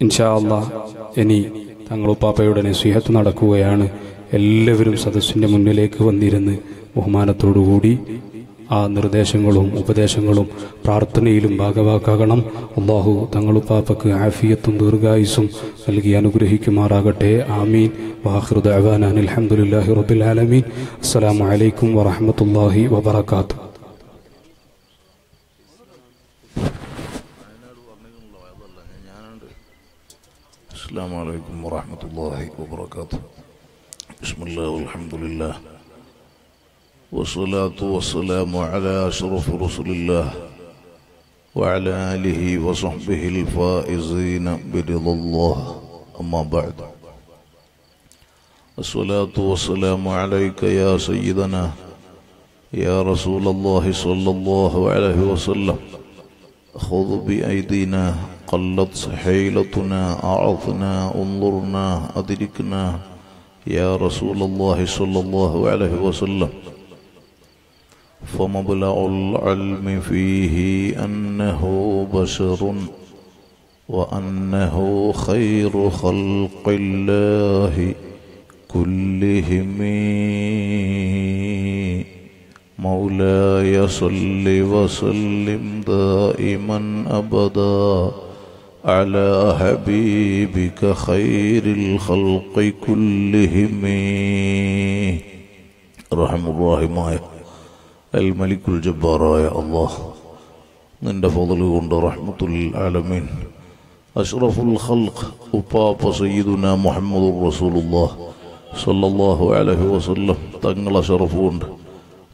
ഇൻഷാ അല്ലാ ഇനി തങ്ങളുപ്പാപ്പയുടെ നസീഹത്ത് നടക്കുകയാണ്. എല്ലാവരും സദസ്സിന്റെ മുന്നിലേക്ക് വന്നിരുന്ന് ബഹുമാനത്തോടുകൂടി ആ നിർദ്ദേശങ്ങളും ഉപദേശങ്ങളും പ്രാർത്ഥനയിലും ഭാഗവാക്കാകണം. അള്ളാഹു തങ്ങളുപ്പാപ്പക്ക് ആഫിയത്തും ദീർഘായുസും നൽകി അനുഗ്രഹിക്കുമാറാകട്ടെ. ആമീൻ. വാഹൃദ് അവാനാൻ അലഹമുല്ലാഹി റബ്ബിൽ ആലമീൻ. അസ്സലാമു അലൈക്കും വറഹമത്തല്ലാഹി വബറകാതുഹു. السلام عليكم ورحمة الله وبركاته. بسم الله والحمد لله. والصلاة والسلام على أشرف رسل الله وعلى آله وصحبه الفائزين برضا الله. أما بعد. الصلاة والسلام عليك يا سيدنا يا رسول الله صلى الله عليه وسلم. خذ بأيدينا قلت حيلتنا أعطنا انظرنا أدركنا. يا رسول الله صلى الله عليه وسلم فمبلغ العلم فيه أنه بشر وأنه خير خلق الله كلهم. مولاي صل وسلم دائما أبدا. على حبيبك خير الخلق كلهم. رحم الله معي. الملك الجبار يا الله. من فضل ورحمة العالمين أشرف الخلق وبابا سيدنا محمد رسول الله صلى الله عليه وسلم تنقل شرفه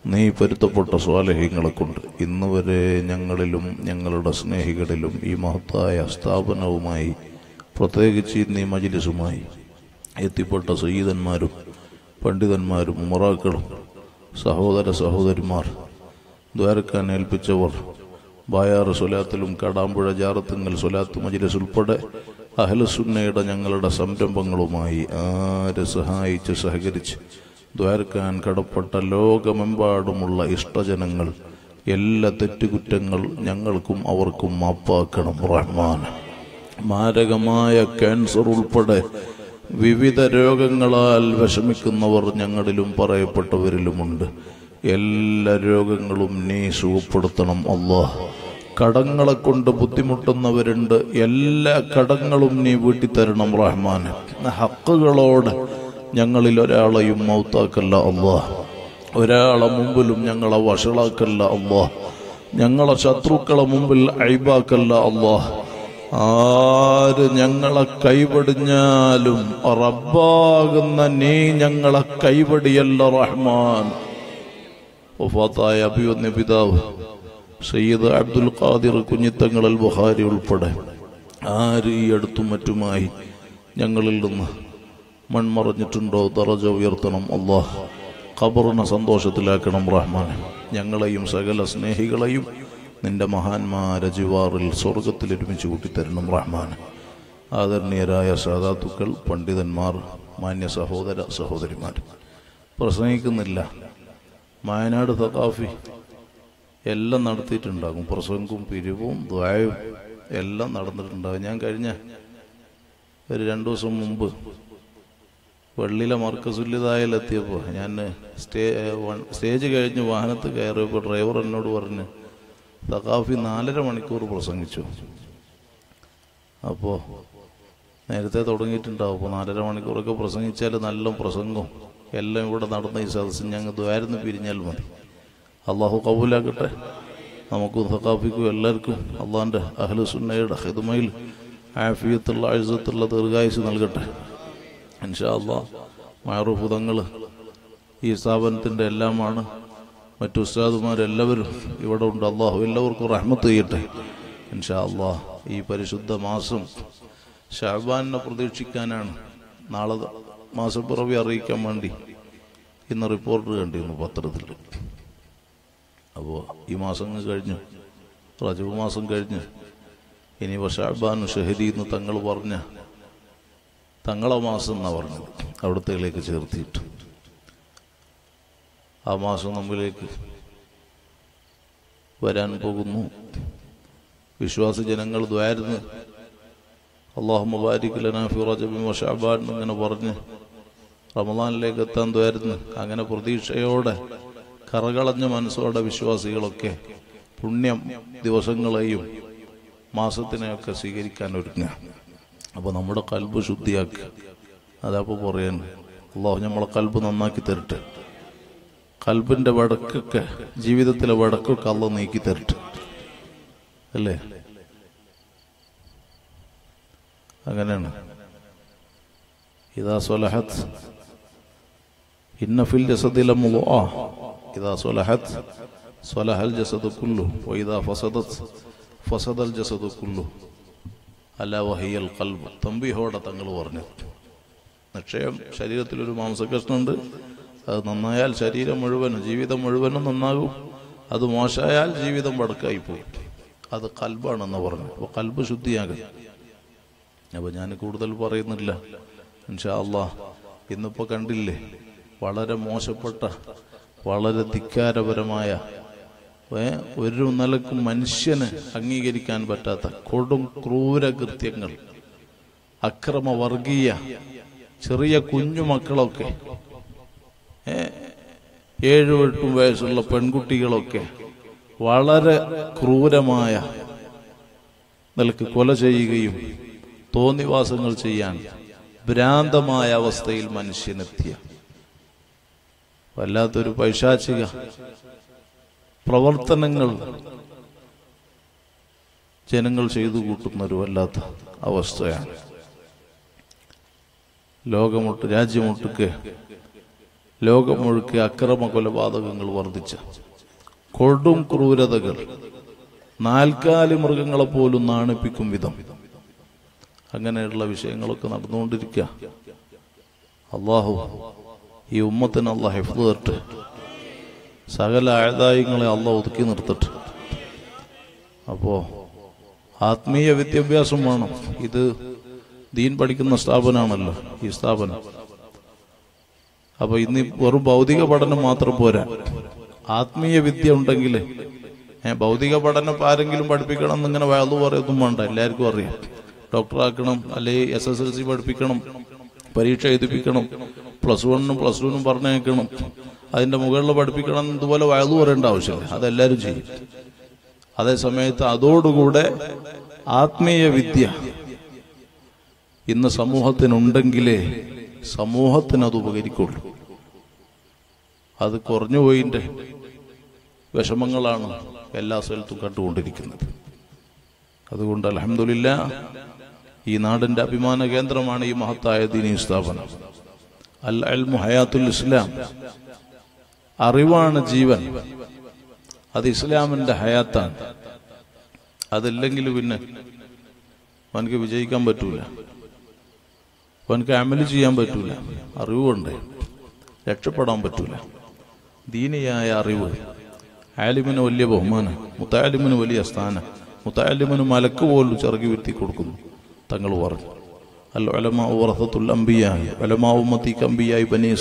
നീ പൊരുത്തപ്പെട്ട സ്വാലഹ്യങ്ങളെ കൊണ്ട് ഇന്ന് വരെ ഞങ്ങളിലും ഞങ്ങളുടെ സ്നേഹികളിലും ഈ മഹത്തായ സ്ഥാപനവുമായി പ്രത്യേകിച്ച് നീ മജിലിസുമായി എത്തിപ്പെട്ട സയ്യിദന്മാരും പണ്ഡിതന്മാരും ഉമറാക്കളും സഹോദര സഹോദരിമാർ ദ്വാരക്കാൻ ഏൽപ്പിച്ചവർ ബായാറ് സ്വലാത്തിലും കടാമ്പുഴ ജാറത്തുങ്ങൽ സ്വലാത്ത് മജിലിസ് ഉൾപ്പെടെ അഹലസുന്നയുടെ ഞങ്ങളുടെ സംരംഭങ്ങളുമായി ആര് സഹായിച്ച് സഹകരിച്ച് ദ്വാരക്കാൻ കടപ്പെട്ട ലോകമെമ്പാടുമുള്ള ഇഷ്ടജനങ്ങൾ എല്ലാ തെറ്റുകുറ്റങ്ങൾ ഞങ്ങൾക്കും അവർക്കും മാപ്പാക്കണം റഹ്മാൻ. മാരകമായ ക്യാൻസർ ഉൾപ്പെടെ വിവിധ രോഗങ്ങളാൽ വിഷമിക്കുന്നവർ ഞങ്ങളിലും പറയപ്പെട്ടവരിലുമുണ്ട്. എല്ലാ രോഗങ്ങളും നീ സുഖപ്പെടുത്തണം അള്ളാഹ്. കടങ്ങളെ കൊണ്ട് ബുദ്ധിമുട്ടുന്നവരുണ്ട്. എല്ലാ കടങ്ങളും നീ വീട്ടിത്തരണം റഹ്മാൻ. ഹക്കുകളോട് ഞങ്ങളിൽ ഒരാളെയും മൗത്താക്കല്ല അള്ളാഹ് ഒരാളെ മുമ്പിലും ഞങ്ങളെ വഷളാക്കല്ല അള്ളാഹ് ഞങ്ങളെ ശത്രുക്കളെ മുമ്പിൽ അഴിബാക്കല്ല അള്ളാഹ് ആര് ഞങ്ങളെ കൈവടിഞ്ഞാലും റബ്ബാകുന്ന നീ ഞങ്ങളെ കൈവടിയല്ല റഹ്മാൻ. വഫാത്തായ അഭിവന്യ പിതാവ് സയ്യിദ് അബ്ദുൽ ഖാദിർ കുഞ്ഞിത്തങ്ങളൽ ബുഹാരി ഉൾപ്പെടെ ആര് ഈ അടുത്തും മറ്റുമായി ഞങ്ങളിൽ നിന്ന് മൺമറഞ്ഞിട്ടുണ്ടോ? തറജ ഉയർത്തണം. അള്ളാഹ് ഖബറിനെ സന്തോഷത്തിലാക്കണം റഹ്മാൻ ഞങ്ങളെയും സകല സ്നേഹികളെയും നിന്റെ മഹാന്മാരെ ജിവാറിൽ സ്വർഗത്തിൽ ഒരുമിച്ച് കൂട്ടിത്തരണം റഹ്മാൻ ആദരണീയരായ സാധാത്തുക്കൾ പണ്ഡിതന്മാർ മാന്യ സഹോദര സഹോദരിമാർ. പ്രസംഗിക്കുന്നില്ല. മായനാട് തകാഫി എല്ലാം നടത്തിയിട്ടുണ്ടാകും. പ്രസംഗവും പിരിവും ദ്വായവും എല്ലാം നടന്നിട്ടുണ്ടാകും. ഞാൻ കഴിഞ്ഞ ഒരു രണ്ടു ദിവസം മുമ്പ് വെള്ളിലെ മർക്കസുല്യതായാലെത്തിയപ്പോൾ ഞാൻ സ്റ്റേ സ്റ്റേജ് കഴിഞ്ഞ് വാഹനത്ത് കയറിയപ്പോൾ ഡ്രൈവർ എന്നോട് പറഞ്ഞ് തകാഫി നാലര മണിക്കൂർ പ്രസംഗിച്ചു. അപ്പോൾ നേരത്തെ തുടങ്ങിയിട്ടുണ്ടാവും. അപ്പോൾ നാലര മണിക്കൂറൊക്കെ പ്രസംഗിച്ചാൽ നല്ല പ്രസംഗം. എല്ലാം ഇവിടെ നടന്ന ഈ സദസ്സിന് ഞങ്ങൾ ദ്വാരുന്ന് പിരിഞ്ഞാൽ മതി. അള്ളാഹു കബൂലാക്കട്ടെ. നമുക്കും സഖാഫിക്കും എല്ലാവർക്കും അള്ളാഹിന്റെ അഹ്ലുസുന്നയുടെ ഹിതുമയിൽ ആഫിയത്തുള്ള അഴുസത്തുള്ള ദീർഘായുസ് നൽകട്ടെ. ഇൻഷാ മാറുഭൂതങ്ങൾ ഈ സ്ഥാപനത്തിന്റെ എല്ലാമാണ്. മറ്റു ഉസ്താദുമാരെല്ലാവരും ഇവിടെ ഉണ്ട്. അള്ളാഹു എല്ലാവർക്കും റഹ്മത്ത് ചെയ്യട്ടെ. ഇൻഷാ അള്ളാഹ് ഈ പരിശുദ്ധ മാസം ഷാബാനെ പ്രതീക്ഷിക്കാനാണ്. നാളെ മാസം മാസപ്പിറവി അറിയിക്കാൻ വേണ്ടി ഇന്ന് റിപ്പോർട്ട് കണ്ടിരുന്നു പത്രത്തിൽ. അപ്പോൾ ഈ മാസങ്ങൾ കഴിഞ്ഞു റജബ് മാസം കഴിഞ്ഞ് ഇനി ഷാബാനു ഷഹരി എന്ന് തങ്ങൾ പറഞ്ഞ തങ്ങളെ മാസം എന്നാണ് പറഞ്ഞത്. അവിടത്തേലേക്ക് ചേർത്തിയിട്ട്. ആ മാസം നമ്മളിലേക്ക് വരാൻ പോകുന്നു. വിശ്വാസ ജനങ്ങൾ ദ്വാരുന്ന് അള്ളാഹു മുബാരിക് ലനാ ഫി റജബിൻ വഷഅബാൻ ഇങ്ങനെ പറഞ്ഞ് റമദാനിലേക്ക് എത്താൻ ദ്വാരുന്നു അങ്ങനെ പ്രതീക്ഷയോടെ കറകളഞ്ഞ മനസ്സോടെ വിശ്വാസികളൊക്കെ പുണ്യം ദിവസങ്ങളെയും മാസത്തിനെയൊക്കെ സ്വീകരിക്കാൻ ഒരുങ്ങുക. അപ്പോൾ നമ്മുടെ കൽബ് ശുദ്ധിയാക്കി. അതപ്പോൾ പറയാൻ അള്ളാഹു നമ്മളെ കൽബ് നന്നാക്കി തരട്ടെ. കൽബിന്റെ വടക്കൊക്കെ ജീവിതത്തിലെ വടക്കൊക്കെ അള്ള നീക്കി തരട്ടെ. അല്ലേ? അങ്ങനെയാണ്. ഇതാ സ്വലഹത്ത് ഇന്ന ഫിൽ ജസദില മുളുആ ഇതാ സ്വലഹത്ത് സ്വലഹൽ ജസദ് കുല്ലു. വൈദാ ഫസദത്ത് ഫസദൽ ജസദ് കുല്ലു. അല്ല വഹിയൽ കൽബ് തമ്പിഹോടെ തങ്ങൾ പറഞ്ഞു. നിക്ഷയം ശരീരത്തിലൊരു മാംസകൃഷ്ണുണ്ട് അത് നന്നായാൽ ശരീരം മുഴുവനും ജീവിതം മുഴുവനും നന്നാകും. അത് മോശമായാൽ ജീവിതം വടക്കായി പോയി അത് കൽബാണെന്ന് പറഞ്ഞു. അപ്പോൾ കൽബ് ശുദ്ധിയാകും അപ്പോൾ ഞാൻ കൂടുതൽ പറയുന്നില്ല. ഇൻഷാ അള്ളാ ഇന്നിപ്പോൾ കണ്ടില്ലേ? വളരെ മോശപ്പെട്ട വളരെ ധിക്കാരപരമായ ഒരു നിലക്കും മനുഷ്യന് അംഗീകരിക്കാൻ പറ്റാത്ത കൊടും ക്രൂരകൃത്യങ്ങൾ അക്രമവർഗീയ ചെറിയ കുഞ്ഞുമക്കളൊക്കെ ഏഴും എട്ടും വയസ്സുള്ള പെൺകുട്ടികളൊക്കെ വളരെ ക്രൂരമായ നിലയ്ക്ക് കൊല ചെയ്യുകയും തോന്നിവാസങ്ങൾ ചെയ്യാൻ ഭ്രാന്തമായ അവസ്ഥയിൽ മനുഷ്യനെത്തിയ വല്ലാത്തൊരു പൈശാചിക. പ്രവർത്തനങ്ങൾ ജനങ്ങൾ ചെയ്തു കൂട്ടുന്ന ഒരു വല്ലാത്ത അവസ്ഥയാണ്. ലോകമൊട്ട് രാജ്യമൊട്ടുക്ക് ലോകമൊഴുക്ക് അക്രമ കൊലപാതകങ്ങൾ വർദ്ധിച്ച കൊടും ക്രൂരതകൾ നാൽക്കാലി മൃഗങ്ങളെ പോലും നാണിപ്പിക്കും വിധം. അങ്ങനെയുള്ള വിഷയങ്ങളൊക്കെ നടന്നുകൊണ്ടിരിക്കുക അള്ളാഹു ഈ ഉമ്മത്തിന് അള്ളാഹ് ഹിഫ്ദ് തരട്ടെ സകല ആദായങ്ങളെ അല്ല ഒതുക്കി നിർത്തിട്ട്. അപ്പോ ആത്മീയ വിദ്യാഭ്യാസം വേണം. ഇത് ദീൻ പഠിക്കുന്ന സ്ഥാപനമാണല്ലോ ഈ സ്ഥാപനം. അപ്പൊ ഇന്ന് വെറും ഭൗതിക പഠനം മാത്രം പോരാ. ആത്മീയ വിദ്യ ഉണ്ടെങ്കിൽ ഭൗതിക പഠനം ആരെങ്കിലും പഠിപ്പിക്കണം എന്നിങ്ങനെ വയലു പറയൊന്നും വേണ്ട. എല്ലാവർക്കും അറിയാം. ഡോക്ടറാക്കണം അല്ലെങ്കിൽ എസ് എസ് എൽ സി പഠിപ്പിക്കണം പരീക്ഷ എഴുതിപ്പിക്കണം പ്ലസ് വണ്ണും പ്ലസ് ടുവിനും പറഞ്ഞേക്കണം അതിന്റെ മുകളിൽ പഠിപ്പിക്കണം ഇതുപോലെ വയലു പറയേണ്ട ആവശ്യമില്ല. അതെല്ലാവരും ചെയ്യും. അതേ സമയത്ത് അതോടുകൂടെ ആത്മീയ വിദ്യ ഇന്ന് സമൂഹത്തിനുണ്ടെങ്കിലേ സമൂഹത്തിന് അത് ഉപകരിക്കുള്ളൂ. അത് കുറഞ്ഞുപോയിന്റെ വിഷമങ്ങളാണ് എല്ലാ സ്ഥലത്തും കണ്ടുകൊണ്ടിരിക്കുന്നത്. അതുകൊണ്ട് അലഹമില്ല ഈ നാടിന്റെ അഭിമാന കേന്ദ്രമാണ് ഈ മഹത്തായ ദീനീ സ്ഥാപനം. അൽ അൽ മുഹയാത്തുൽ ഇസ്ലാം. അറിവാണ് ജീവൻ. അത് ഇസ്ലാമിന്റെ ഹയാത്താണ്. അതില്ലെങ്കിൽ പിന്നെ അവനക്ക് വിജയിക്കാൻ പറ്റൂല. അവനക്ക് അമൽ ചെയ്യാൻ പറ്റൂല. അറിവുണ്ട്. രക്ഷപ്പെടാൻ പറ്റൂല. ദീനിയായ അറിവ്. ആലിമിന് വലിയ ബഹുമാനം. മുത്താലിമിന് വലിയ സ്ഥാനം. മുത്താലിമിന് മലക്ക് പോലും ചിറകി വരുത്തി കൊടുക്കുന്നു. തങ്ങൾ പറഞ്ഞു. അല്ല അലമാവ് വറത്തുള്ള അമ്പിയായി ഒലമാ മത്തിക്ക് അമ്പിയായി ബനി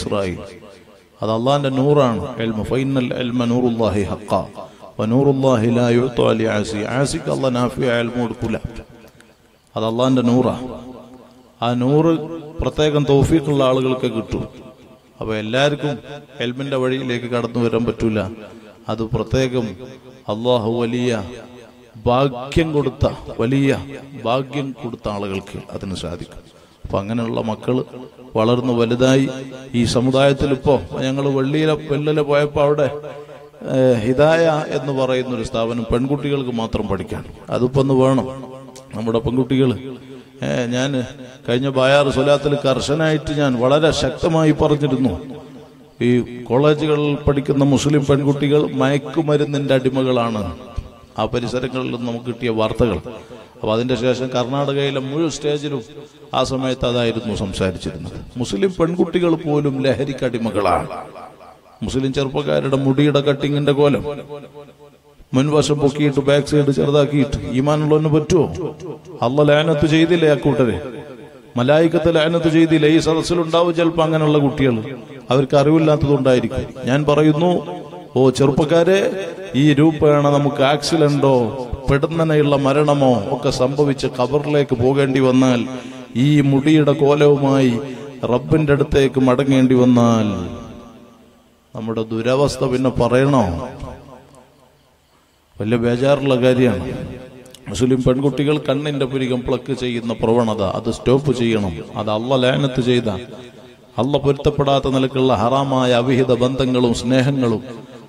അത് അള്ളാന്റെ നൂറാണ്. എൽമ ഫൈനൽ എൽമ നൂറുല്ലാഹി ഹക്ക. നൂറുല്ലാഹി ലാ യുഅ്തു അലി ആസി ആസിക്ക് അള്ളാഹ് നാഫിയ എൽമ കൊടുക്കൂല. അത് അള്ളാന്റെ നൂറാ. ആ നൂറ് പ്രത്യേകം തൗഫീഖുള്ള ആളുകൾക്ക് കിട്ടും. അപ്പൊ എല്ലാവർക്കും എൽമിന്റെ വഴിയിലേക്ക് കടന്നു വരാൻ പറ്റൂല. അത് പ്രത്യേകം അള്ളാഹു വലിയ ഭാഗ്യം കൊടുത്ത വലിയ ഭാഗ്യം കൊടുത്ത ആളുകൾക്ക് അതിന് സാധിക്കും. അപ്പൊ അങ്ങനെയുള്ള മക്കൾ വളർന്നു വലുതായി ഈ സമുദായത്തിൽ ഇപ്പോ ഞങ്ങൾ വെള്ളിയിലെ വെള്ളിലെ പോയപ്പോൾ അവിടെ ഹിതായ എന്ന് പറയുന്ന ഒരു സ്ഥാപനം പെൺകുട്ടികൾക്ക് മാത്രം പഠിക്കാൻ. അതിപ്പോ ഒന്ന് വേണം. നമ്മുടെ പെൺകുട്ടികൾ ഞാൻ കഴിഞ്ഞ ബായാർ സ്വലാത്തിൽ കർശനായിട്ട് ഞാൻ വളരെ ശക്തമായി പറഞ്ഞിരുന്നു. ഈ കോളേജുകളിൽ പഠിക്കുന്ന മുസ്ലിം പെൺകുട്ടികൾ മയക്കുമരുന്നിന്റെ അടിമകളാണ്. ആ പരിസരങ്ങളിൽ നമുക്ക് കിട്ടിയ വാർത്തകൾ. അപ്പൊ അതിന്റെ ശേഷം കർണാടകയിലെ മുഴുവൻ സ്റ്റേജിലും ആ സമയത്ത് അതായിരുന്നു സംസാരിച്ചിരുന്നത്. മുസ്ലിം പെൺകുട്ടികൾ പോലും ലഹരിക്ക് അടിമകളാണ്. മുസ്ലിം ചെറുപ്പക്കാരുടെ മുടിയുടെ കട്ടിങ്ങിന്റെ കോലം. മുൻവശം പൊക്കിയിട്ട് ബാക്ക് സൈഡ് ചെറുതാക്കിയിട്ട് ഈമാനുള്ളവന് പറ്റുമോ അള്ള ലാനത്ത് ചെയ്തില്ലേ ആ കൂട്ടരെ? മലായിക്കത്തെ ലാനത്ത് ചെയ്തില്ലേ? ഈ സദസ്സിലുണ്ടാവും ചിലപ്പോ അങ്ങനെയുള്ള കുട്ടികൾ. അവർക്ക് അറിവില്ലാത്തതുകൊണ്ടായിരിക്കും ഞാൻ പറയുന്നു ഓ ചെറുപ്പക്കാരെ ഈ രൂപേണ നമുക്ക് ആക്സിഡന്റോ പെടുന്നനെയുള്ള മരണമോ ഒക്കെ സംഭവിച്ച് കബറിലേക്ക് പോകേണ്ടി വന്നാൽ ഈ മുടിയുടെ കോലവുമായി റബ്ബിന്റെ അടുത്തേക്ക് മടങ്ങേണ്ടി വന്നാൽ നമ്മുടെ ദുരവസ്ഥ പിന്നെ പറയണോ? വലിയ ബേജാറുള്ള കാര്യമാണ്. മുസ്ലിം പെൺകുട്ടികൾ കണ്ണിന്റെ പുരികം പ്ലക്ക് ചെയ്യുന്ന പ്രവണത അത് സ്റ്റോപ്പ് ചെയ്യണം. അത് അല്ല ലയനത്ത് ചെയ്ത. അല്ല പൊരുത്തപ്പെടാത്ത നിലക്കുള്ള ഹറാമായ അവിഹിത ബന്ധങ്ങളും സ്നേഹങ്ങളും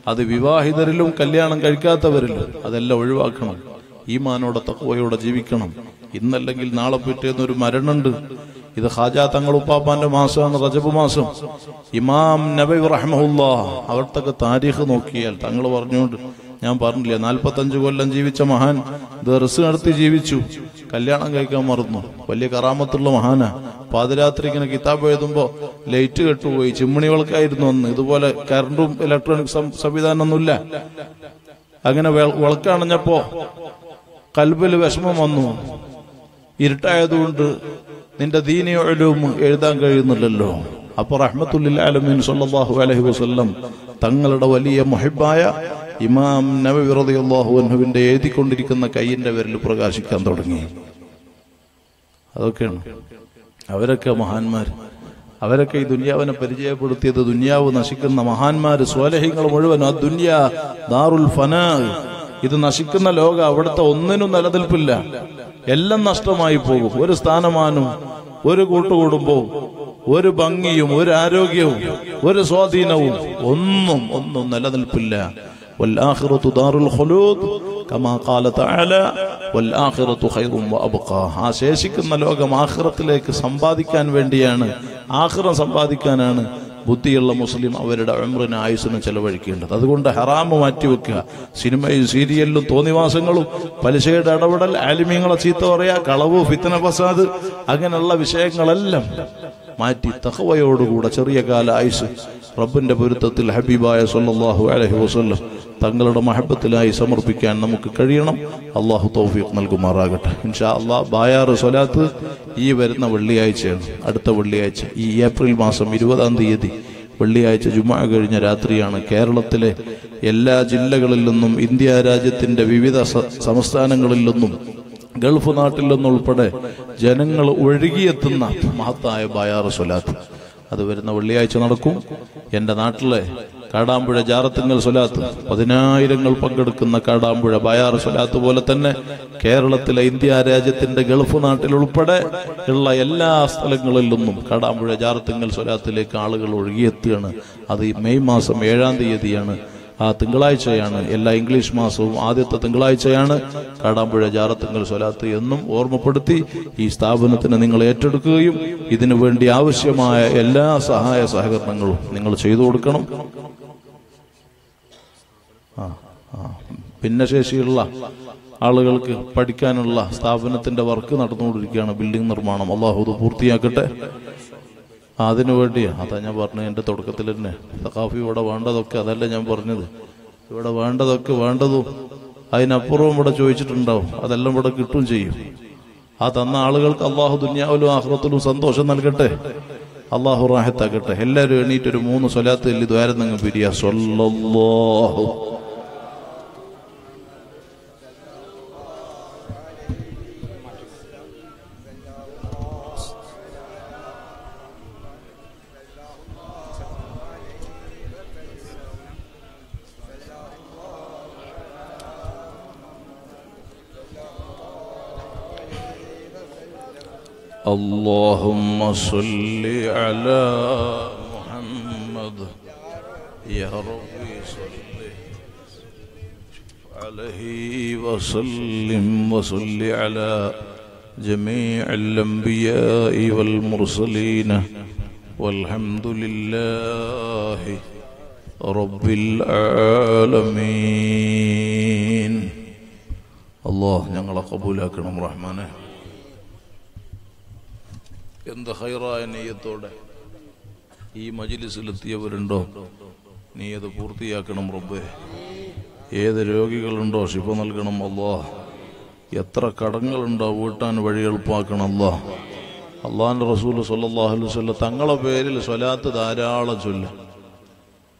അത് വിവാഹിതരിലും കല്യാണം കഴിക്കാത്തവരിലും അതെല്ലാം ഒഴിവാക്കണം. ഈമാനോടെ തക്കവയോടെ ജീവിക്കണം. ഇന്നല്ലെങ്കിൽ നാളെ പിറ്റേന്ന് ഒരു മരണുണ്ട്. ഇത് ഹാജാ തങ്ങൾ ഉപ്പാപ്പാന്റെ മാസമാണ് റജബ് മാസം. ഇമാം നബി റഹ്മുല്ല അവിടുത്തെ താരീഖ് നോക്കിയാൽ തങ്ങൾ പറഞ്ഞുകൊണ്ട് ഞാൻ പറഞ്ഞില്ലേ നാൽപ്പത്തഞ്ച് കൊല്ലം ജീവിച്ച മഹാൻ ദർസ് നടത്തി ജീവിച്ചു. കല്യാണം കഴിക്കാൻ മറന്നു. വലിയ കറാമത്തുള്ള മഹാന. പാതിരാത്രി ഇങ്ങനെ കിതാബ് എഴുതുമ്പോ ലൈറ്റ് കെട്ടുപോയി. ചിമ്മണി വിളക്കായിരുന്നു അന്ന്. ഇതുപോലെ കറണ്ടും ഇലക്ട്രോണിക് സംവിധാനമൊന്നുമില്ല. അങ്ങനെ വിളക്കണഞ്ഞപ്പോ കൽബിൽ വിഷമം വന്നു. ഇരുട്ടായതുകൊണ്ട് നിന്റെ ദീനിയൊഴിലും എഴുതാൻ കഴിയുന്നില്ലല്ലോ. അപ്പൊ സല്ലല്ലാഹു അലൈഹി വസല്ലം തങ്ങളുടെ വലിയ മുഹിബായ ഇമാം നബി റളിയല്ലാഹു അൻഹുവിന്റെ എഴുതിക്കൊണ്ടിരിക്കുന്ന കയ്യിന്റെ വിരൽ പ്രകാശിക്കാൻ തുടങ്ങി. അതൊക്കെയാണ്. അവരൊക്കെ മഹാന്മാർ. അവരൊക്കെ ഈ ദുന്യാവിനെ പരിചയപ്പെടുത്തിയത് ദുന്യാവ് നശിക്കുന്ന മഹാന്മാര് സ്വലഹികൾ മുഴുവൻ ആ ദുന്യ ദാറുൽ ഫനാ ഇത് നശിക്കുന്ന ലോകം അവിടുത്തെ ഒന്നിനും നിലനിൽപ്പില്ല. എല്ലാം നഷ്ടമായി പോകും. ഒരു സ്ഥാനമാനും ഒരു കൂട്ടുകുടുംബവും ഒരു ഭംഗിയും ഒരു ആരോഗ്യവും ഒരു സ്വാധീനവും ഒന്നും ഒന്നും നിലനിൽപ്പില്ല. والآخرة دار الخلود كما قال تعالى والآخرة خير وأبقى ആ ശേഷിക്കുന്ന ലോകം ആഖിറത്തിലേക്ക് സമ്പാദിക്കാൻ വേണ്ടിയാണ് ആഖിറം സമ്പാദിക്കാനാണ് ബുദ്ധിയുള്ള മുസ്ലിം അവരുടെ ഉംറിന് ആയുസിന് ചെലവഴിക്കേണ്ടത് അതുകൊണ്ട് ഹറാമ് മാറ്റിവെക്കുക സിനിമയും സീരിയലിലും തോന്നിവാസങ്ങളും പലിശയുടെ ഇടപെടൽ ആലിമ്യങ്ങളെ ചീത്ത പറയാ കളവ് ഫിത്തന ഫസാദ് അങ്ങനെയുള്ള വിഷയങ്ങളെല്ലാം മാറ്റി തഹവയോടുകൂടെ ചെറിയ കാല ആയുസ് റബ്ബിന്റെ പൊരുത്തത്തിൽ ഹബീബായ സല്ലല്ലാഹു അലഹി വസ്ല്ലം തങ്ങളുടെ മഹബത്തിലായി സമർപ്പിക്കാൻ നമുക്ക് കഴിയണം. അള്ളാഹു തൗഫീഖ് നൽകുമാറാകട്ടെ. ഇൻഷാ അള്ളാഹ് ബായാറ് സ്വലാത്ത് ഈ വരുന്ന വെള്ളിയാഴ്ചയാണ്. അടുത്ത വെള്ളിയാഴ്ച ഈ ഏപ്രിൽ മാസം ഇരുപതാം തീയതി വെള്ളിയാഴ്ച ജുമാ കഴിഞ്ഞ രാത്രിയാണ് കേരളത്തിലെ എല്ലാ ജില്ലകളിൽ നിന്നും ഇന്ത്യ രാജ്യത്തിന്റെ വിവിധ സംസ്ഥാനങ്ങളിൽ നിന്നും ഗൾഫ് നാട്ടിൽ നിന്നുൾപ്പെടെ ജനങ്ങൾ ഒഴുകിയെത്തുന്ന മഹത്തായ ബായാറ് സ്വലാത്ത്. അത് വരുന്ന വെള്ളിയാഴ്ച നടക്കും. എന്റെ നാട്ടിലെ കാടാമ്പുഴ ജാറത്തിങ്ങൽ സ്വലാത്ത് പതിനായിരങ്ങൾ പങ്കെടുക്കുന്ന കാടാമ്പുഴ ബയാർ സ്വലാത്ത് പോലെ തന്നെ കേരളത്തിലെ ഇന്ത്യ രാജ്യത്തിന്റെ ഗൾഫ് നാട്ടിലുൾപ്പെടെ ഉള്ള എല്ലാ സ്ഥലങ്ങളിൽ നിന്നും കാടാമ്പുഴ ജാറത്തിങ്ങൽ സ്വലാത്തിലേക്ക് ആളുകൾ ഒഴുകിയെത്തുകയാണ്. അത് മെയ് മാസം ഏഴാം തീയതിയാണ്. ആ തിങ്കളാഴ്ചയാണ് എല്ലാ ഇംഗ്ലീഷ് മാസവും ആദ്യത്തെ തിങ്കളാഴ്ചയാണ്. കാടാമ്പുഴ ജാറത്തിങ്കൽ സ്വലാത്ത് എന്നും ഓർമ്മപ്പെടുത്തി ഈ സ്ഥാപനത്തിന് നിങ്ങൾ ഏറ്റെടുക്കുകയും ഇതിനു വേണ്ടി ആവശ്യമായ എല്ലാ സഹായ സഹകരണങ്ങളും നിങ്ങൾ ചെയ്തു കൊടുക്കണം. ആ ആ. ഭിന്നശേഷിയുള്ള ആളുകൾക്ക് പഠിക്കാനുള്ള സ്ഥാപനത്തിന്റെ വർക്ക് നടന്നുകൊണ്ടിരിക്കുകയാണ്. ബിൽഡിംഗ് നിർമ്മാണം. അള്ളാഹു പൂർത്തിയാക്കട്ടെ. അതിനു വേണ്ടി. അതാ ഞാൻ പറഞ്ഞത് എന്റെ തുടക്കത്തിൽ തന്നെ. സഖാഫി ഇവിടെ വേണ്ടതൊക്കെ അതല്ല ഞാൻ പറഞ്ഞത്. ഇവിടെ വേണ്ടതൊക്കെ വേണ്ടതും അതിനപ്പുറവും ഇവിടെ ചോദിച്ചിട്ടുണ്ടാവും. അതെല്ലാം ഇവിടെ കിട്ടും ചെയ്യും. ആ തന്ന ആളുകൾക്ക് അള്ളാഹു ദുന്യാവിലും ആഹ്റത്തിലും സന്തോഷം നൽകട്ടെ. അള്ളാഹു റാഹത്താക്കട്ടെ. എല്ലാവരും എണീറ്റ് ഒരു മൂന്ന് സ്വലാത്ത് എല്ലി ദ്വാരം പിരിയാ. സ്വല്ലല്ലാഹു اللهم صل على محمد يا ربي صل عليه وسلم وصل على جميع الأنبياء والمرسلين والحمد لله رب العالمين الله ഞങ്ങളെ കബൂലാക്കണം റഹ്മാനെ എന്ത് ഹൈറായ നെയ്യത്തോടെ ഈ മജിലിസിലെത്തിയവരുണ്ടോ? നീ അത് പൂർത്തിയാക്കണം റബ്ബേ. ഏത് രോഗികളുണ്ടോ ശിഫ നൽകണം അല്ലാ എത്ര കടങ്ങളുണ്ടോ വീട്ടാൻ വഴി എളുപ്പാക്കണം അല്ലാ അള്ളാഹാൻ റസൂൽ സല്ലാഹു അലൈഹി വസല്ലം തങ്ങളെ പേരിൽ സ്വലാത്ത് ധാരാളം ചൊല്ല.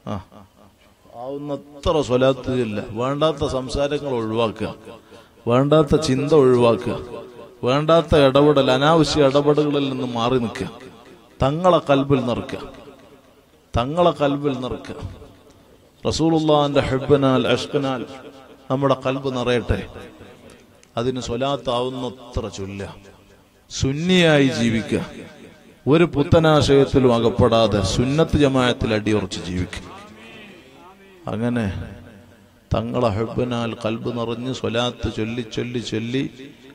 ആ ആവുന്നത്ര സ്വലാത്ത് ചൊല്ല വേണ്ടാത്ത സംസാരങ്ങൾ ഒഴിവാക്കുക. വേണ്ടാത്ത ചിന്ത ഒഴിവാക്കുക. വേണ്ടാത്ത ഇടപെടൽ അനാവശ്യ ഇടപെടലുകളിൽ നിന്ന് മാറി നിൽക്കുക. തങ്ങളെ കൽബിൽ നിറക്കുക തങ്ങളെ കൽബിൽ നിറക്കുക റസൂലുള്ളാന്റെ ഹെബിനാൽ അഷ്കനാൽ നമ്മുടെ കൽബ് നിറയട്ടെ. അതിന് സ്വലാത്താവുന്നത്ര ചൊല്ല സുന്നിയായി ജീവിക്കുക. ഒരു പുത്തനാശയത്തിലും അകപ്പെടാതെ സുന്നത്ത് ജമായത്തിൽ അടിയുറച്ച് ജീവിക്കുക. അങ്ങനെ തങ്ങളെ ഹെബിനാൽ കൽബ് നിറഞ്ഞ് സ്വലാത്ത് ചൊല്ലി ചൊല്ലി ചൊല്ലി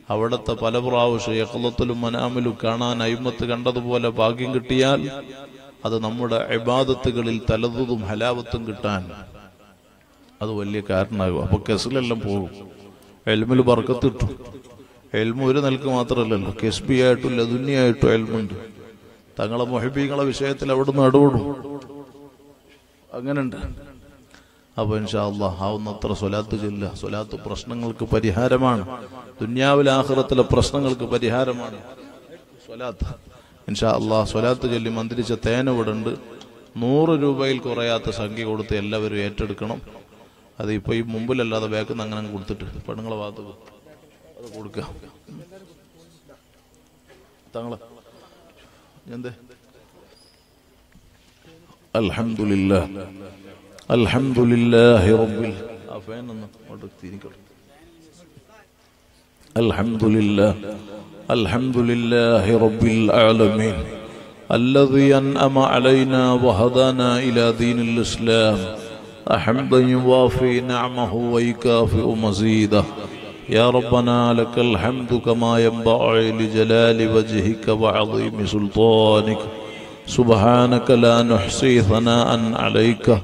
അവിടുത്തെ പല പ്രാവശ്യം എക്കളത്തിലും മനാമിലും കാണാൻ അയിമത്ത് കണ്ടതുപോലെ ഭാഗ്യം കിട്ടിയാൽ അത് നമ്മുടെ അബാദത്തുകളിൽ തലതും ഹലാവത്തും കിട്ടാൻ അത് വലിയ കാരണമാകും. അപ്പൊ കെസിലെല്ലാം പോകും. എൽമിൽ ബർക്കത്തിട്ടു. എൽമ ഒരു നിലയ്ക്ക് മാത്രമല്ലല്ലോ. കെസ്ബി ആയിട്ടും ലതുന്നിയായിട്ടും എൽമുണ്ട്. തങ്ങളെ മൊഹബീങ്ങളെ വിഷയത്തിൽ അവിടുന്ന് ഇടപെടും. അങ്ങനുണ്ട്. അപ്പൊ ഇൻഷാ അള്ളാഹ് ആവുന്നത്ര സ്വലാത്ത് ചൊല്ല സ്വലാത്ത് പ്രശ്നങ്ങൾക്ക് പരിഹാരമാണ്. ദുന്യാവിലെ ആഹ്റത്തിലെ പ്രശ്നങ്ങൾക്ക് പരിഹാരമാണ്. സ്വലാത്ത്. ഇൻഷാ അള്ളാഹ് സ്വലാത്ത് ചൊല്ലി മന്ത്രിച്ച തേന വിടുണ്ട് നൂറ് രൂപയിൽ കുറയാത്ത സംഖ്യ കൊടുത്ത് എല്ലാവരും ഏറ്റെടുക്കണം. അത് ഇപ്പൊ ഈ മുമ്പിലല്ലാതെ ബാക്കിൽ അങ്ങനെ അങ്ങ് കൊടുത്തിട്ട് പെണ്ണുങ്ങളെ ഭാഗത്ത് അത് കൊടുക്കുക തങ്ങളെ എന്തേ? അൽഹംദുലില്ലാ الحمد لله رب الحمد لله الحمد لله رب العالمين الذي أنعم علينا وهدانا إلى دين الإسلام أحمد يوافي نعمه ويكافئ مزيده يا ربنا لك الحمد كما ينبغي لجلال وجهك وعظيم سلطانك سبحانك لا نحصي ثناء عليك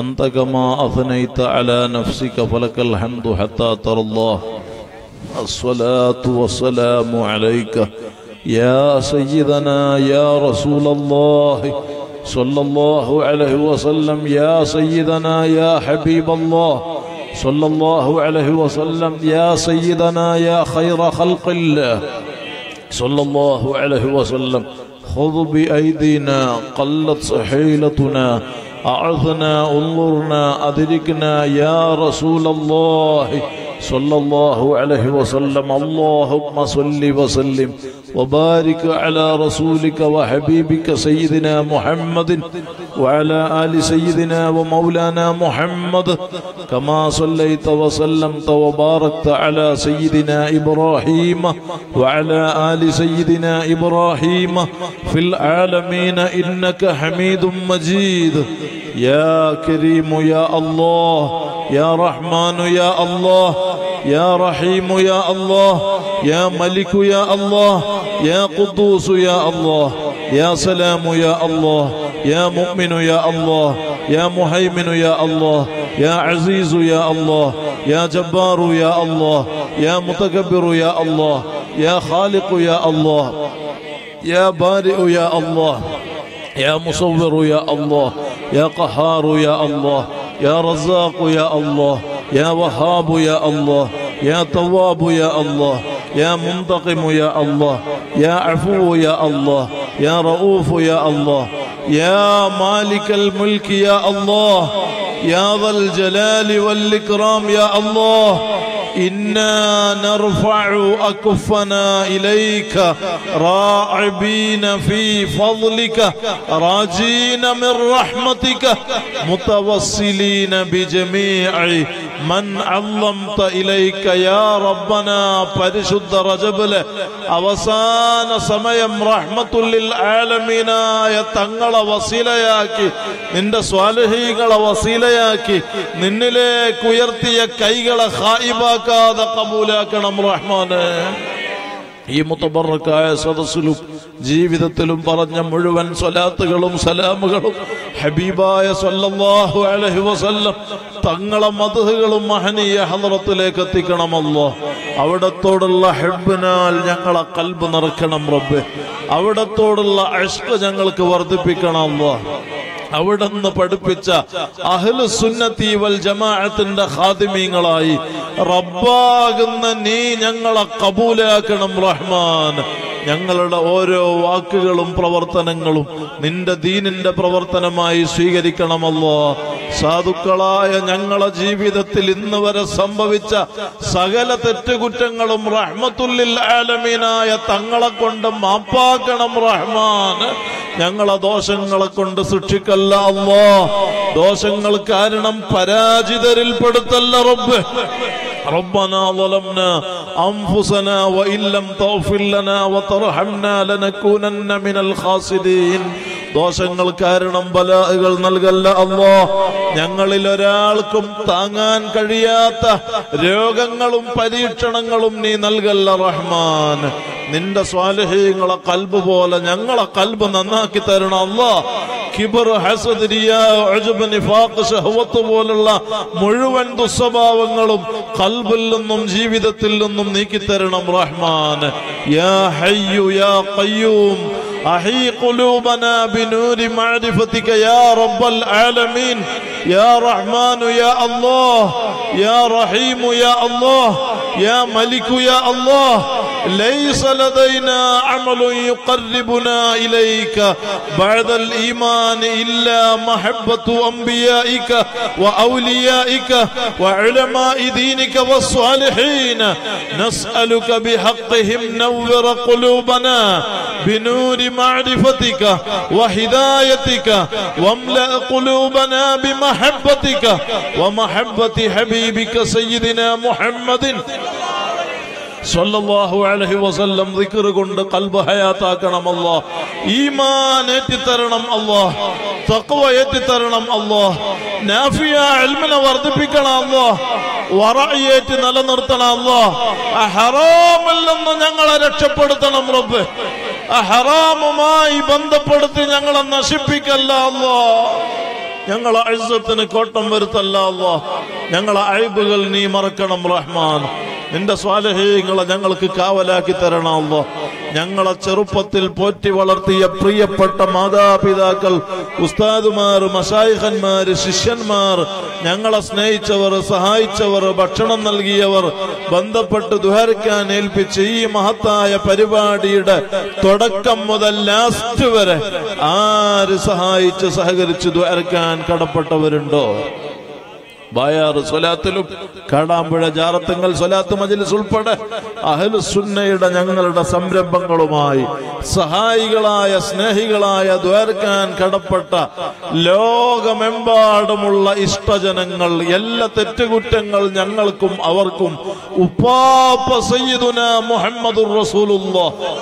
أنت كما أثنيت على نفسك فلك الحمد حتى ترى الله. الصلاة والسلام عليك. يا سيدنا يا رسول الله. صلى الله عليه وسلم. يا سيدنا يا حبيب الله. صلى الله عليه وسلم. يا سيدنا يا خير خلق الله. صلى الله عليه وسلم. خذ بأيدينا. قلت حيلتنا أعثنا انظرنا أدركنا يا رسول الله. صلى الله عليه وسلم. اللهم صل وسلم وبارك على رسولك وحبيبك سيدنا محمد وعلى آل سيدنا ومولانا محمد كما صليت وسلمت وباركت على سيدنا إبراهيم وعلى آل سيدنا إبراهيم في العالمين إنك حميد مجيد. يا كريم يا الله يا رحمن يا الله يا رحيم يا الله يا ملك يا الله يا قدوس يا الله يا سلام يا الله يا مؤمن يا الله يا مهيمن يا الله يا عزيز يا الله يا جبار يا الله يا متكبر يا الله يا خالق يا الله يا بارئ يا الله يا مصور يا الله يا قهار يا الله يا رزاق يا الله يا وهاب يا الله يا تواب يا الله يا منتقم يا الله يا عفو يا الله يا رؤوف يا الله يا مالك الملك يا الله يا ذا الجلال والإكرام يا الله إنا نرفع أكفنا إليك راعبين في فضلك راجين من رحمتك متوسلين بجميع من علمت إليك يا ربنا പരിശുദ്ധ റജബില് അവസാന സമയം റഹ്മത്തുല്ലിൽ ആലമീനായ തങ്ങളെ വസീലയാക്കി നിന്റെ സ്വാലഹീകളെ വസീലയാക്കി നിന്നിലേക്ക് ഉയർത്തിയ കൈകളെ ഹായിബാക്കാതെ കബൂലാക്കണം റഹ്മാന്. ഈ മുത്തബറക്കായ സദസ്സിലും ജീവിതത്തിലും പറഞ്ഞ മുഴുവൻ സ്വലാത്തുകളും സലാമുകളും ഹബീബായ സല്ലല്ലാഹു അലൈഹി വസല്ലം തങ്ങളെ മധുകളും മഹനീയ ഹലറത്തിലേക്ക് എത്തിക്കണമല്ലോ അവിടത്തോടുള്ള ഹെബിനാൽ ഞങ്ങളെ കൽബ് നിറക്കണം റബ്ബെ. അവിടത്തോടുള്ള അഷ്ക ഞങ്ങൾക്ക് വർദ്ധിപ്പിക്കണമല്ലോ അവിടുന്ന് പഠിപ്പിച്ച അഹ്ലു സുന്നത്തി വൽ ജമാഅത്തിന്റെ ഖാദിമീങ്ങളായി റബ്ബാകുന്ന നീ ഞങ്ങളെ കബൂലാക്കണം റഹ്മാൻ. ഞങ്ങളുടെ ഓരോ വാക്കുകളും പ്രവർത്തനങ്ങളും നിന്റെ ദീനിന്റെ പ്രവർത്തനമായി സ്വീകരിക്കണമല്ലോ. സാധുക്കളായ ഞങ്ങളെ ജീവിതത്തിൽ ഇന്ന് വരെ സംഭവിച്ച സകല തെറ്റുകുറ്റങ്ങളും റഹ്മത്തുല്ലിൽ ആലമീനായ തങ്ങളെ കൊണ്ട് മാപ്പാക്കണം റഹ്മാൻ ഞങ്ങളെ ദോഷങ്ങളെ കൊണ്ട് ശിക്ഷിക്കല്ല അല്ലോ ദോഷങ്ങൾ കാരണം പരാജിതരിൽ പെടുത്തല്ല റബ്ബ് ربنا ظلمنا أنفسنا وإن لم تغفر لنا وترحمنا لنكونن من الخاسرين ദോഷങ്ങൾ കാരണം ബലാഹുകൾ നൽകല്ല അല്ലോ. ഞങ്ങളിൽ ഒരാൾക്കും താങ്ങാൻ കഴിയാത്ത രോഗങ്ങളും പരീക്ഷണങ്ങളും നീ നൽകല്ല റഹ്മാൻ. നിന്റെ സ്വാലഹീങ്ങളെ കൽബ് പോലെ ഞങ്ങളെ കൽബ് നന്നാക്കി തരണം അല്ലോ. കിബർ നിഫാഖ് പോലുള്ള മുഴുവൻ ദുസ്വഭാവങ്ങളും കൽബിൽ നിന്നും ജീവിതത്തിൽ നിന്നും നീക്കിത്തരണം റഹ്മാൻ. യാ ഹയ്യു യാ ഖയ്യൂം. أحي قلوبنا بنور معرفتك يا رب العالمين. يا رحمن يا الله. يا رحيم يا الله. يا ملك يا الله. ليس لدينا عمل يقربنا إليك بعد الإيمان إلا محبة أنبيائك وأوليائك وعلماء دينك والصالحين. نسألك بحقهم نور قلوبنا بنور معرفتك وهدايتك واملأ قلوبنا بمحبتك ومحبة حبيبك سيدنا محمد സല്ലല്ലാഹു അലൈഹി വസല്ലം ദിക്ർ കൊണ്ട് കൽബ് ഹയാത്താക്കണം അല്ലാ ഈമാൻ ഏറ്റിത്തരണം അല്ലാ തഖ്വ ഏറ്റിത്തരണം അല്ലാ നാഫിയ ഇൽമിനെ വർദ്ധിപ്പിക്കണം അല്ലാ വറഅയേറ്റ് നിലനിർത്തണം അല്ലാ ഹറാമിൽ നിന്ന് ഞങ്ങളെ രക്ഷപ്പെടുത്തണം റബ്ബ്. ഹറാമുമായി ബന്ധപ്പെടുത്തി ഞങ്ങളെ നശിപ്പിക്കല്ല അല്ലാ ഞങ്ങളെ അഴുസത്തിന് കോട്ടം വരുത്തല്ല അല്ലാ ഞങ്ങളെ അഴിബുകൾ നീ മറക്കണം റഹ്മാൻ. നിന്റെ സ്വാലഹീങ്ങളെ ഞങ്ങൾക്ക് കാവലാക്കി തരണം ഞങ്ങളെ ചെറുപ്പത്തിൽ പോറ്റി വളർത്തിയ പ്രിയപ്പെട്ട മാതാപിതാക്കൾ ഉസ്താദുമാർ മഷായിഖന്മാർ ശിഷ്യന്മാർ ഞങ്ങളെ സ്നേഹിച്ചവർ സഹായിച്ചവർ ഭക്ഷണം നൽകിയവർ ബന്ധപ്പെട്ട് ദുഹരിക്കാൻ ഏൽപ്പിച്ച് ഈ മഹത്തായ പരിപാടിയുടെ തുടക്കം മുതൽ ലാസ്റ്റ് വരെ ആര് സഹായിച്ച് സഹകരിച്ച് ദുഹരിക്കാൻ കടപ്പെട്ടവരുണ്ടോ? ബായാറ് സ്വലാത്തിലും കാടാമ്പുഴ ജാറത്തുങ്ങൾ സ്വലാത്ത് മജിലിസ് ഉൾപ്പെടെ അഹലുസുന്നയുടെ ഞങ്ങളുടെ സംരംഭങ്ങളുമായി സഹായികളായ സ്നേഹികളായ ദ്വാരക്കാൻ കടപ്പെട്ട ലോകമെമ്പാടുമുള്ള ഇഷ്ടജനങ്ങൾ എല്ലാ തെറ്റുകുറ്റങ്ങൾ ഞങ്ങൾക്കും അവർക്കും ഉപ്പാപ്പ സയ്യിദുന മുഹമ്മദുർ റസൂലുള്ളാഹ്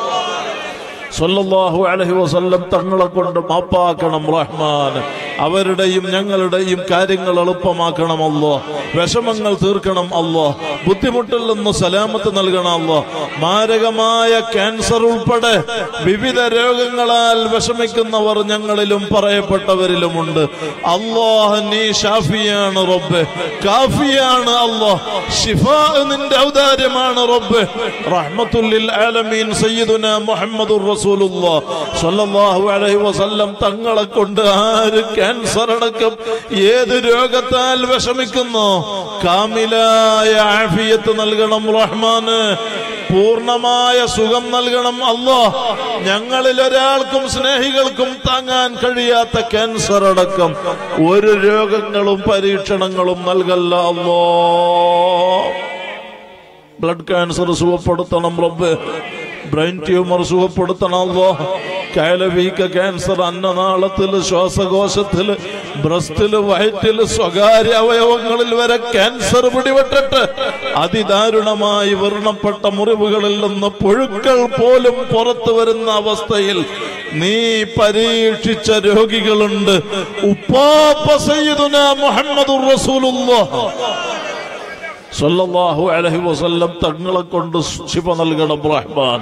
സല്ലല്ലാഹു അലൈഹി വസല്ലം തങ്ങളെ കൊണ്ട് മാപ്പാക്കണം റഹ്മാൻ അവരുടെയും ഞങ്ങളുടെയും കാര്യങ്ങൾ എളുപ്പമാക്കണം അല്ലോ. വിഷമങ്ങൾ തീർക്കണം അല്ലോ. ബുദ്ധിമുട്ടിൽ നിന്ന് സലാമത്ത് നൽകണം അല്ലോ. മാരകമായ ക്യാൻസർ ഉൾപ്പെടെ വിവിധ രോഗങ്ങളാൽ വിഷമിക്കുന്നവർ ഞങ്ങളിലും പറയപ്പെട്ടവരിലുമുണ്ട്. അള്ളാഹ് നീ ഷാഫിയാണ് റബ്ബ്. കാഫിയാണ് അല്ലോ. ഷിഫാ നിന്റെ ഔദാര്യമാണ് റബ്ബ്. റഹ്മത്തുല്ലിൽ ആലമീൻ സയ്യിദുന മുഹമ്മദുർ റസൂലുള്ളാഹ് സ്വല്ലല്ലാഹു അലൈഹി വസല്ലം തങ്ങളെ കൊണ്ട് ക്യാൻസർ അടക്കം ഏത് രോഗത്താൽ വിഷമിക്കുന്നു? കാമിലായ ആഫിയത്ത് നൽകണം റഹ്മാന്. പൂർണമായ സുഖം നൽകണം അല്ലോ ഞങ്ങളിൽ ഒരാൾക്കും സ്നേഹികൾക്കും താങ്ങാൻ കഴിയാത്ത ക്യാൻസർ അടക്കം ഒരു രോഗങ്ങളും പരീക്ഷണങ്ങളും നൽകല്ല അല്ലോ ബ്ലഡ് ക്യാൻസർ സുഖപ്പെടുത്തണം റബ്ബ്. ബ്രെയിൻ ട്യൂമർ സുഖപ്പെടുത്തണമല്ലോ. കയലവീക്ക ക്യാൻസർ അന്നനാളത്തിൽ ശ്വാസകോശത്തിൽ ബ്രസ്റ്റിൽ വയറ്റിൽ സ്വകാര്യ അവയവങ്ങളിൽ വരെ ക്യാൻസർ പിടിപെട്ടിട്ട് അതിദാരുണമായി വർണപ്പെട്ട മുറിവുകളിൽ നിന്ന് പുഴുക്കൾ പോലും പുറത്തു വരുന്ന അവസ്ഥയിൽ നീ പരീക്ഷിച്ച രോഗികളുണ്ട്. ഉപ്പാപ്പ സയ്യിദുന മുഹമ്മദുർ റസൂലുള്ളാഹ്. സല്ലല്ലാഹു അലഹി വസല്ലം തങ്ങളെ കൊണ്ട് ശിവ നൽകണം റഹ്മാൻ.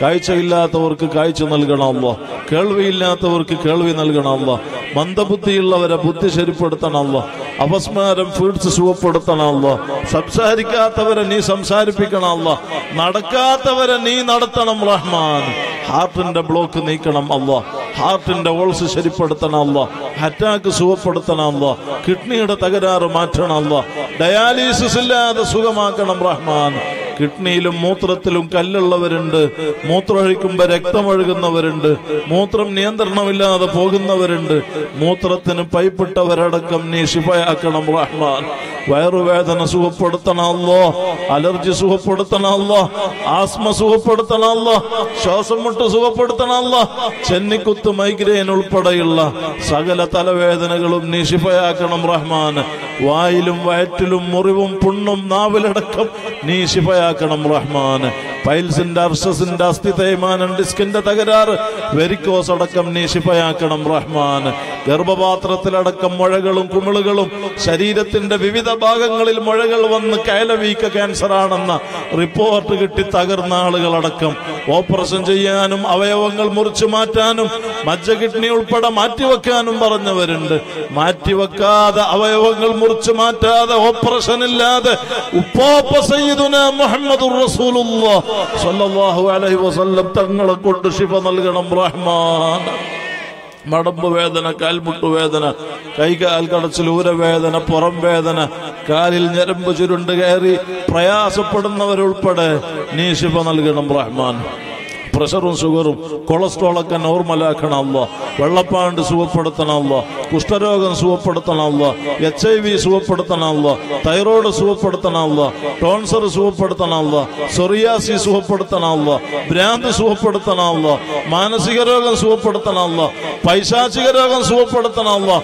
കാഴ്ചയില്ലാത്തവർക്ക് കാഴ്ച നൽകണം അല്ലോ കേൾവിയില്ലാത്തവർക്ക് കേൾവി നൽകണം അല്ലോ മന്ദബുദ്ധിയുള്ളവരെ ബുദ്ധി ശരിപ്പെടുത്തണം അല്ലോ അപസ്മാരം ഫീഡ്സ് സുഖപ്പെടുത്തണമല്ലോ. സംസാരിക്കാത്തവരെ നീ സംസാരിപ്പിക്കണമല്ലോ. നടക്കാത്തവരെ നീ നടത്തണം റഹ്മാൻ. ഹാർട്ടിന്റെ ബ്ലോക്ക് നീക്കണം അല്ലോ ഹാർട്ടിന്റെ ഓൾസ് ശരിപ്പെടുത്തണമല്ലോ. അറ്റാക്ക് സുഖപ്പെടുത്തണമല്ലോ. കിഡ്നിയുടെ തകരാറ് മാറ്റണമല്ലോ. ഡയാലിസിസ് ഇല്ലാതെ സുഖമാക്കണം റഹ്മാൻ. കിഡ്നിയിലും മൂത്രത്തിലും കല്ലുള്ളവരുണ്ട്. മൂത്രമൊഴിക്കുമ്പോ രക്തമൊഴുകുന്നവരുണ്ട്. മൂത്രം നിയന്ത്രണമില്ലാതെ പോകുന്നവരുണ്ട്. മൂത്രത്തിന് പൈപ്പിട്ടവരടക്കം നീ ശിഫയാക്കണം റഹ്മാൻ. വയറുവേദന സുഖപ്പെടുത്തണമല്ലോ അലർജി സുഖപ്പെടുത്തണമല്ലോ ആസ്മ സുഖപ്പെടുത്തണമല്ലോ ശ്വാസം മുട്ട് സുഖപ്പെടുത്തണമല്ലോ ചെന്നിക്കുത്ത് മൈഗ്രെയിൻ ഉൾപ്പെടെയുള്ള സകല തലവേദനകളും നീ ശിഫയാക്കണം റഹ്മാൻ. വായിലും വയറ്റിലും മുറിവും പുണ്ണും നാവിലടക്കം നീ ശിഫയാക്കണം റഹ്മാൻ പൈൽസിന്റെ അർഷസിന്റെ അസ്ഥി തേയ്മാനം ഡിസ്കിന്റെ തകരാറ്. വെരിക്കോസ് അടക്കം നീ ശിഫയാക്കണം റഹ്മാൻ ഗർഭപാത്രത്തിലടക്കം മുഴകളും കുമിളുകളും ശരീരത്തിന്റെ വിവിധ ഭാഗങ്ങളിൽ മുഴകൾ വന്ന് കയലവീക്ക ക്യാൻസർ ആണെന്ന റിപ്പോർട്ട് കിട്ടി തകർന്ന ആളുകളടക്കം. ഓപ്പറേഷൻ ചെയ്യാനും അവയവങ്ങൾ മുറിച്ചു മാറ്റാനും മജ്ജ കിഡ്നി ഉൾപ്പെടെ മാറ്റിവെക്കാനും പറഞ്ഞവരുണ്ട്. മാറ്റിവെക്കാതെ അവയവങ്ങൾ മുറിച്ചു മാറ്റാതെ ഓപ്പറേഷൻ ഇല്ലാതെ വസല്ലം തങ്ങളെ കൊണ്ട് ശിഫ നൽകണം റഹ്മാൻ. മടമ്പ് വേദന കാൽമുട്ട് വേദന കൈകാൽ കടച്ചിൽ ഊരവേദന പുറം വേദന കാലിൽ ഞരമ്പ് ചുരുണ്ട് കയറി പ്രയാസപ്പെടുന്നവരുൾപ്പെടെ നീ ശിവ നൽകണം റഹ്മാൻ. പ്രഷറും ഷുഗറും കൊളസ്ട്രോളൊക്കെ നോർമലാക്കണമല്ലോ. വെള്ളപ്പാണ്ട് സുഖപ്പെടുത്തണമല്ലോ. കുഷ്ഠരോഗം സുഖപ്പെടുത്തണമല്ലോ. എച്ച് ഐ വി സുഖപ്പെടുത്തണമല്ലോ. തൈറോയ്ഡ് സുഖപ്പെടുത്തണമല്ലോ. ടോൺസർ സുഖപ്പെടുത്തണമല്ലോ. സൊറിയാസി സുഖപ്പെടുത്തണമല്ലോ. ഭ്രാന്ത് സുഖപ്പെടുത്തണമല്ലോ. മാനസിക രോഗം സുഖപ്പെടുത്തണമല്ലോ. പൈശാചിക രോഗം സുഖപ്പെടുത്തണമല്ലോ.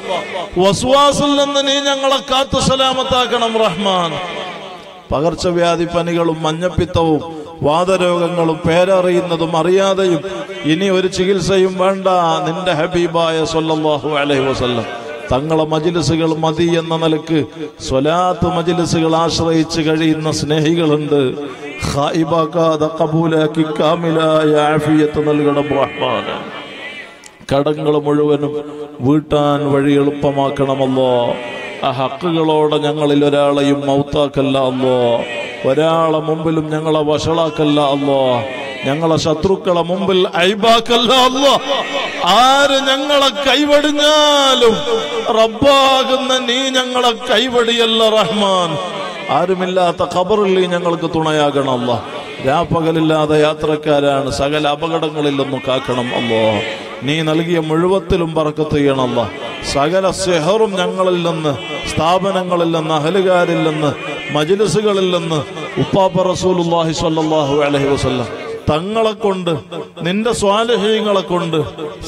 വസുവാസിൽ നിന്ന് നീ ഞങ്ങളെ കാത്തു സലാമത്താക്കണം റഹ്മാൻ. പകർച്ചവ്യാധി പനികളും മഞ്ഞപ്പിത്തവും വാദരോഗങ്ങളും പേരറിയുന്നതും അറിയാതെയും ഇനി ഒരു ചികിത്സയും വേണ്ട നിന്റെ ഹബീബായ സൊല്ലാഹു അലൈഹി വസല്ലം. തങ്ങളെ മജിലിസുകൾ മതി എന്ന നിലയ്ക്ക് സ്വലാത്ത് മജിലിസുകൾ ആശ്രയിച്ച് കഴിയുന്ന സ്നേഹികളുണ്ട്. നൽകണം റഹ്മാൻ കടങ്ങൾ മുഴുവനും വീട്ടാൻ വഴി എളുപ്പമാക്കണമല്ലോ. ആ ഹക്കുകളോടെ ഞങ്ങളിൽ ഒരാളെയും മൗത്താക്കല്ല ഒരാളെ മുമ്പിലും ഞങ്ങളെ വഷളാക്കല്ല അല്ലോ. ഞങ്ങളെ ശത്രുക്കളെ മുമ്പിൽ ഐബാക്കല്ല അല്ലോ. ആര് ഞങ്ങളെ കൈവടിഞ്ഞാലും റബ്ബാകുന്ന നീ ഞങ്ങളെ കൈവടിയല്ല റഹ്മാൻ. ആരുമില്ലാത്ത ഖബറിൽ ഞങ്ങൾക്ക് തുണയാകണം അല്ലോ. രാപ്പകലില്ലാതെ യാത്രക്കാരാണ് സകല അപകടങ്ങളിൽ നിന്നും കാക്കണം അല്ലോ. നീ നൽകിയ മുഴുവത്തിലും പറക്കത്ത് ചെയ്യണമല്ല സകല സെഹറും ഞങ്ങളിൽ നിന്ന് സ്ഥാപനങ്ങളിൽ നിന്ന് അഹലുകാരിൽ നിന്ന് മജിലിസുകളിൽ നിന്ന് ഉപ്പാപ്പ റസൂലുല്ലാഹി സ്വല്ലല്ലാഹു അലൈഹി വസല്ലം. തങ്ങളെ കൊണ്ട് നിന്റെ സ്വാലഹീങ്ങളെ കൊണ്ട്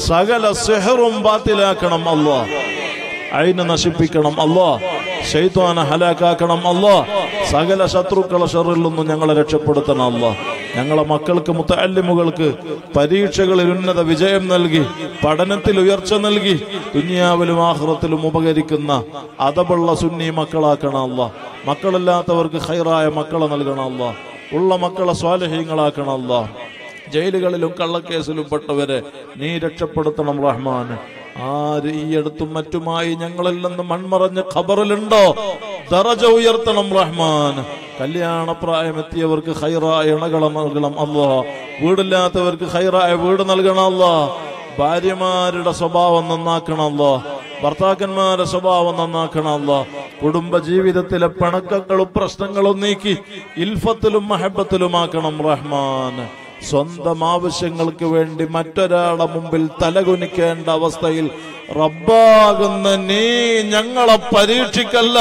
സകല സെഹറും ബാത്തിലാക്കണം അല്ലോ അയിനെ നശിപ്പിക്കണം അല്ലോ ശൈത്വാനെ ഹലാക്കാക്കണം അള്ളാ സകല ശത്രുക്കളെ ഷറിൽ നിന്നും ഞങ്ങളെ രക്ഷപ്പെടുത്തണം അള്ളാ ഞങ്ങളെ മക്കൾക്ക് മുത്തല്ലിമുകൾക്ക് പരീക്ഷകളിൽ ഉന്നത വിജയം നൽകി പഠനത്തിൽ ഉയർച്ച നൽകി ദുനിയാവിലും ആഹ്റത്തിലും ഉപകരിക്കുന്ന അതപുള്ള സുന്നി മക്കളാക്കണം അല്ല. മക്കളില്ലാത്തവർക്ക് ഹൈറായ മക്കളെ നൽകണം അല്ല. ഉള്ള മക്കളെ സ്വാലഹ്യങ്ങളാക്കണം അല്ല. ജയിലുകളിലും കള്ളക്കേസിലും പെട്ടവരെ നീ രക്ഷപ്പെടുത്തണം റഹ്മാൻ ആര് ഈ അടുത്തും മറ്റുമായി ഞങ്ങളിൽ നിന്ന് മൺമറഞ്ഞ ഖബറിലുണ്ടോ? ദറജ ഉയർത്തണം റഹ്മാൻ. കല്യാണപ്രായമെത്തിയവർക്ക് ഹൈറായ ഇണകളം നൽകണം അല്ലോ വീടില്ലാത്തവർക്ക് ഹൈറായ വീട് നൽകണം അല്ലോ ഭാര്യമാരുടെ സ്വഭാവം നന്നാക്കണം അല്ലോ ഭർത്താക്കന്മാരുടെ സ്വഭാവം നന്നാക്കണം അല്ലോ കുടുംബ ജീവിതത്തിലെ പിണക്കങ്ങളും പ്രശ്നങ്ങളും നീക്കി ഇൽഫത്തിലും മഹബത്തിലുമാക്കണം റഹ്മാൻ. സ്വന്തം ആവശ്യങ്ങൾക്ക് വേണ്ടി മറ്റൊരാളെ മുമ്പിൽ തലകുനിക്കേണ്ട അവസ്ഥയിൽ റബ്ബാകുന്ന നീ ഞങ്ങളെ പരീക്ഷിക്കല്ല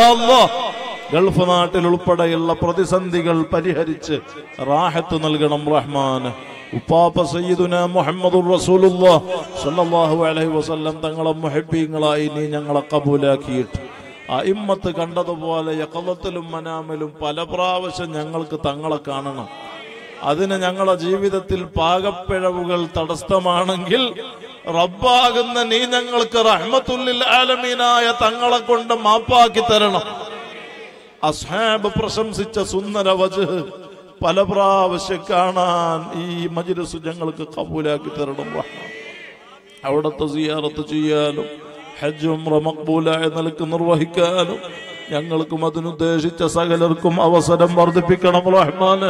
ഗൾഫ് നാട്ടിൽ ഉൾപ്പെടെയുള്ള പ്രതിസന്ധികൾ പരിഹരിച്ച് റാഹത്ത് നൽകണം റഹ്മാൻ. ഉപ്പാപ്പ സയ്യിദുന മുഹമ്മദുർ റസൂലുള്ളാഹ് സ്വല്ലല്ലാഹു അലൈഹി വസല്ലം തങ്ങളെ മുഹബ്ബീങ്ങളായി നീ ഞങ്ങളെ കബൂലാക്കിയിട്ട്. അയിമ്മത്ത് കണ്ടതുപോലെ യക്കലത്തിലും മനാമിലും പല പ്രാവശ്യം ഞങ്ങൾക്ക് തങ്ങളെ കാണണം. അതിന് ഞങ്ങളുടെ ജീവിതത്തിൽ പാകപ്പിഴവുകൾ തടസ്സമാണെങ്കിൽ റബ്ബാകുന്ന നീ ഞങ്ങൾക്ക് റഹ്മത്തുല്ലിൽ ആലമീനായ തങ്ങളെ കൊണ്ട് മാപ്പാക്കി തരണം. അസാബ് പ്രശംസിച്ച സുന്ദര വജ് പല പ്രാവശ്യം കാണാൻ ഈ മജിലിസ് ഞങ്ങൾക്ക് കബൂലാക്കി തരണം. അവിടത്തെ സിയാറത്ത് ചെയ്യാനും ഹജ്ജും റമക്ബൂലായ നിലയ്ക്ക് നിർവഹിക്കാനും ഞങ്ങൾക്കും അതിനുദ്ദേശിച്ച സകലർക്കും അവസരം വർദ്ധിപ്പിക്കണം റഹ്മാന്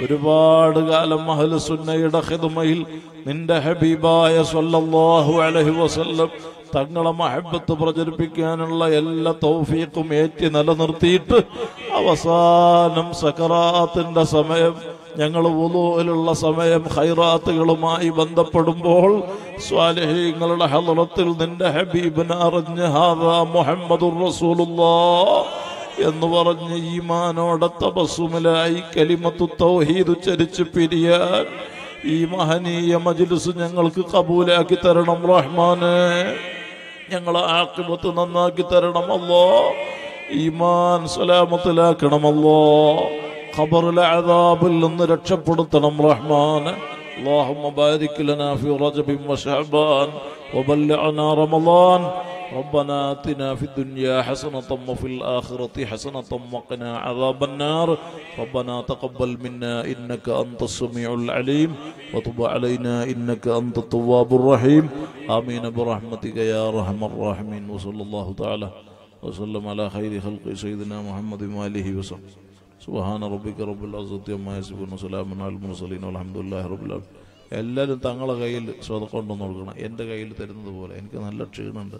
ഒരുപാട് കാലം മഹൽ സുന്നയുടെ ഹിദ്മയിൽ നിന്റെ ഹബീബായ സല്ലല്ലാഹു അലൈഹി വസല്ലം തങ്ങളെ മഹബത്ത് പ്രചരിപ്പിക്കാനുള്ള എല്ലാ തൗഫീഖും ഏറ്റി നിലനിർത്തിയിട്ട് അവസാനം സക്കറാത്തിന്റെ സമയം ഞങ്ങൾ വുളുവിലുള്ള സമയം ഹൈറാത്തുകളുമായി ബന്ധപ്പെടുമ്പോൾ സ്വാലഹീങ്ങളുടെ ഹലറത്തിൽ നിന്റെ ഹബീബിനെ അറിഞ്ഞ് ഹാദാ മുഹമ്മദുർ റസൂലുള്ളാ എന്ന് പറഞ്ഞ് ഈമാനോടെ തപസ്സുമിലായി കലിമത്തു തൗഹീദ് ഉച്ചരിച്ച് പിരിയാൻ ഈ മഹനീയ മജിലിസ് ഞങ്ങൾക്ക് കബൂലാക്കി തരണം റഹ്മാനെ. ഞങ്ങളെ ആക്കിബത്ത് നന്നാക്കി തരണമല്ലോ ഈമാൻ സലാമത്തിലാക്കണമല്ലോ. ഖബറിലെ അദാബിൽ നിന്ന് രക്ഷപ്പെടുത്തണം റഹ്മാൻ اللهم بارك لنا في رجب وشعبان وبلغنا رمضان ربنا آتنا في الدنيا حسنة وفي الآخرة حسنة وقنا عذاب النار ربنا تقبل منا إنك أنت السميع العليم وتب علينا إنك أنت التواب الرحيم آمين برحمتك يا أرحم الراحمين وصلى الله تعالى وسلم على خير خلق سيدنا محمد وآله وسلم സുബഹാന റബ്ബിക റബ്ബുൽ അസത്യ അമ്മായസിബുൻ സലാമൻ അൽ മുർസലീൻ അൽഹംദുലില്ലാഹി റബ്ബിൽ ആലമീൻ എല്ലാവരും തങ്ങളുടെ കയ്യിൽ സ്വതക്കം നോക്കണം കൊടുക്കണം എന്റെ കയ്യിൽ തരുന്നത് പോലെ. എനിക്ക് നല്ല ക്ഷീണമുണ്ട്.